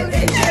it.